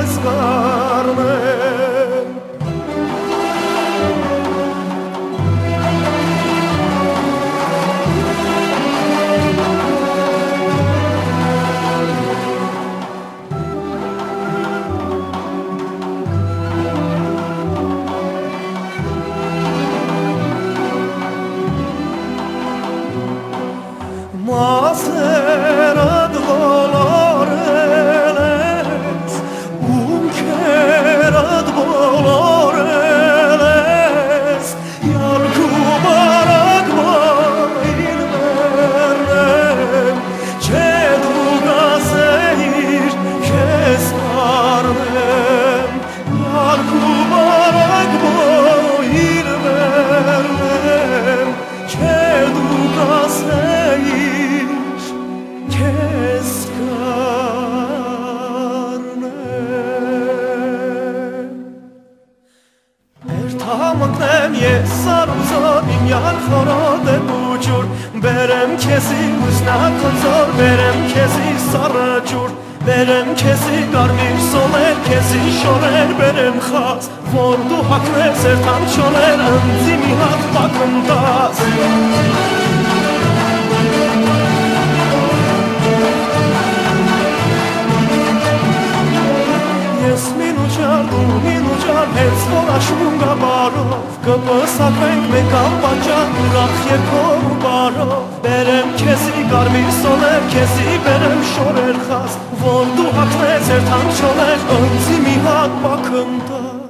ես կարմե սարուզոր իմ յալ խորոտ է բուջուր Բերեմ քեզի ուսնակ խնձոր, բերեմ քեզի սառը ջուր Բերեմ քեզի կարմիր սոներ, քեզի շորեր, բերեմ խաց Որ դու հակնես երթամ չոներ, ընձի մի հատ պակնդաց Ես հենց որ աշուն գաբարով Կպսակվենք մեկ անպաճան, ուրախ երկով ու բարով Բերեմ քեզի կարմիր սոներ, քեզի բերեմ շորեր խաս Որ դու հակնես երթան չոներ, ընձի մի հատ պակնդաս